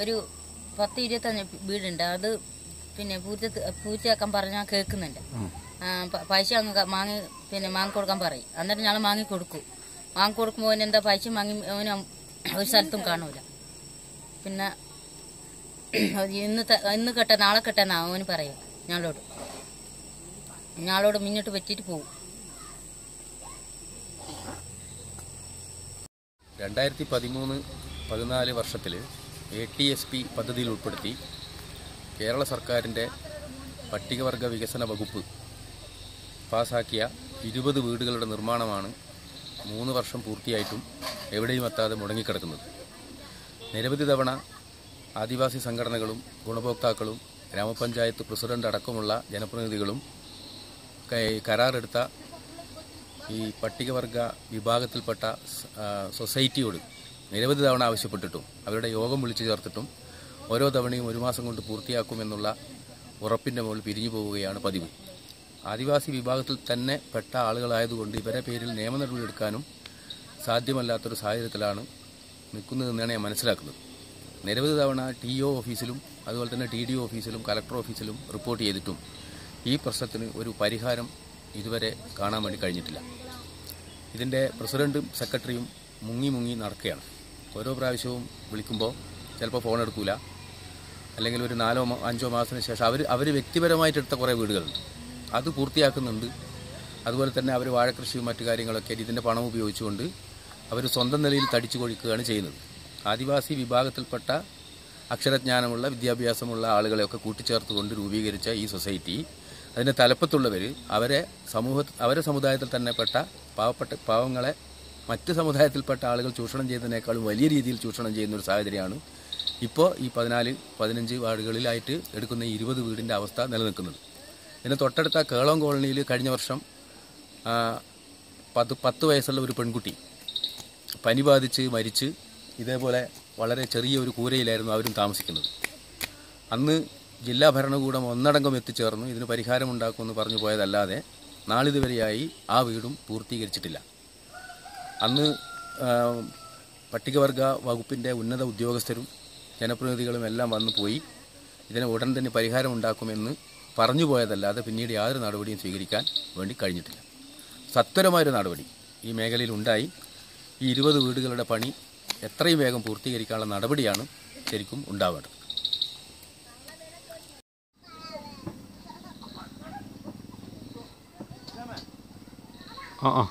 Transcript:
ഒരു പത്ത് ഇരുപത്തഞ്ച് വീടുണ്ട്. അത് പിന്നെ പൂച്ച പൂച്ചയാക്കാൻ പറഞ്ഞാൽ കേൾക്കുന്നുണ്ട്. പൈസ അങ്ങ് മാങ്ങി പിന്നെ മാങ്ങി കൊടുക്കാൻ പറയും. അന്നേരം ഞങ്ങൾ മാങ്ങി കൊടുക്കും. മാങ്ങി കൊടുക്കുമ്പോൾ എന്താ പൈസ മാങ്ങി ഒരു സ്ഥലത്തും കാണൂല. പിന്നെ ഇന്ന് ഇന്ന് കെട്ട നാളെ കെട്ടെന്നാ അവന് പറയാം. ഞങ്ങളോട് ഞങ്ങളോട് മുന്നോട്ട് വെച്ചിട്ട് പോകും രണ്ടായിരത്തി പതിമൂന്ന് പതിനാല് വർഷത്തിൽ എ ടി എസ് പി പദ്ധതിയിൽ ഉൾപ്പെടുത്തി കേരള സർക്കാരിന്റെ പട്ടികവർഗ വികസന വകുപ്പ് പാസാക്കിയ ഇരുപത് വീടുകളുടെ നിർമ്മാണമാണ് മൂന്ന് വർഷം പൂർത്തിയായിട്ടും എവിടെയും എത്താതെ മുടങ്ങിക്കിടക്കുന്നത്. നിരവധി തവണ ആദിവാസി സംഘടനകളും ഗുണഭോക്താക്കളും ഗ്രാമപഞ്ചായത്ത് പ്രസിഡന്റ് അടക്കമുള്ള ജനപ്രതിനിധികളും കരാറെടുത്ത ഈ പട്ടികവർഗ വിഭാഗത്തിൽപ്പെട്ട സൊസൈറ്റിയോട് നിരവധി തവണ ആവശ്യപ്പെട്ടിട്ടും അവരുടെ യോഗം വിളിച്ചു ചേർത്തിട്ടും ഓരോ തവണയും ഒരു മാസം കൊണ്ട് പൂർത്തിയാക്കുമെന്നുള്ള ഉറപ്പിന്റെ മുകളിൽ പിരിഞ്ഞു പോവുകയാണ് പതിവ്. ആദിവാസി വിഭാഗത്തിൽ തന്നെ പെട്ട ആളുകളായതുകൊണ്ട് ഇവരെ പേരിൽ നിയമ നടപടി എടുക്കാനും സാധ്യമല്ലാത്തൊരു സാഹചര്യത്തിലാണ് നിൽക്കുന്നതെന്നാണ് ഞാൻ മനസ്സിലാക്കുന്നത്. നിരവധി തവണ ടി ഒ ഓഫീസിലും അതുപോലെ തന്നെ ടി ഡി ഓഫീസിലും കലക്ടർ ഓഫീസിലും റിപ്പോർട്ട് ചെയ്തിട്ടും ഈ പ്രശ്നത്തിന് ഒരു പരിഹാരം ഇതുവരെ കാണാൻ വേണ്ടി കഴിഞ്ഞിട്ടില്ല. ഇതിന്റെ പ്രസിഡന്റും സെക്രട്ടറിയും മുങ്ങി മുങ്ങി നടക്കുകയാണ്. ഓരോ പ്രാവശ്യവും വിളിക്കുമ്പോൾ ചിലപ്പോൾ ഫോൺ എടുക്കൂല. അല്ലെങ്കിൽ ഒരു നാലോ അഞ്ചോ മാസത്തിന് ശേഷം അവർ അവർ വ്യക്തിപരമായിട്ട് എടുത്ത കുറേ വീടുകളുണ്ട്. അത് പൂർത്തിയാക്കുന്നുണ്ട്. അതുപോലെ തന്നെ അവർ വാഴക്കൃഷിയും മറ്റു കാര്യങ്ങളൊക്കെ ഇതിന്റെ പണം ഉപയോഗിച്ചുകൊണ്ട് അവർ സ്വന്തം നിലയിൽ തടിച്ചു കൊഴിക്കുകയാണ് ചെയ്യുന്നത്. ആദിവാസി വിഭാഗത്തിൽപ്പെട്ട അക്ഷരജ്ഞാനമുള്ള വിദ്യാഭ്യാസമുള്ള ആളുകളെയൊക്കെ കൂട്ടിച്ചേർത്തുകൊണ്ട് രൂപീകരിച്ച ഈ സൊസൈറ്റി അതിന്റെ തലപ്പത്തുള്ളവർ അവരെ സമൂഹ അവരെ സമുദായത്തിൽ തന്നെ പെട്ട പാവപ്പെട്ട പാവങ്ങളെ മറ്റ് സമുദായത്തിൽപ്പെട്ട ആളുകൾ ചൂഷണം ചെയ്യുന്നതിനേക്കാളും വലിയ രീതിയിൽ ചൂഷണം ചെയ്യുന്ന ഒരു സാഹചര്യമാണ് ഇപ്പോൾ ഈ പതിനാല് പതിനഞ്ച് വാർഡുകളിലായിട്ട് എടുക്കുന്ന ഈ ഇരുപത് വീടിന്റെ അവസ്ഥ നിലനിൽക്കുന്നത്. ഇതിന് തൊട്ടടുത്ത കേളം കോളനിയിൽ കഴിഞ്ഞ വർഷം പത്ത് പത്ത് വയസ്സുള്ള ഒരു പെൺകുട്ടി പനി ബാധിച്ച് മരിച്ച് ഇതേപോലെ വളരെ ചെറിയ ഒരു കൂരയിലായിരുന്നു അവരും താമസിക്കുന്നത്. അന്ന് ജില്ലാ ഭരണകൂടം ഒന്നടങ്കം എത്തിച്ചേർന്ന്. ഇതിന് പരിഹാരമുണ്ടാക്കുമെന്ന് പറഞ്ഞു പോയതല്ലാതെ നാളിതുവരെയായി ആ വീടും പൂർത്തീകരിച്ചിട്ടില്ല. അന്ന് പട്ടികവർഗ വകുപ്പിന്റെ ഉന്നത ഉദ്യോഗസ്ഥരും ജനപ്രതിനിധികളും എല്ലാം വന്നു പോയി. ഇതിന് ഉടൻ തന്നെ പരിഹാരം പരിഹാരമുണ്ടാക്കുമെന്ന് പറഞ്ഞു പോയതല്ലാതെ പിന്നീട് യാതൊരു നടപടിയും സ്വീകരിക്കാൻ വേണ്ടി കഴിഞ്ഞിട്ടില്ല. സത്വരമായൊരു നടപടി ഈ മേഖലയിൽ ഉണ്ടായി. ഈ ഇരുപത് വീടുകളുടെ പണി എത്രയും വേഗം പൂർത്തീകരിക്കാനുള്ള നടപടിയാണ് ശരിക്കും ഉണ്ടാവേണ്ടത്. ആ ആ.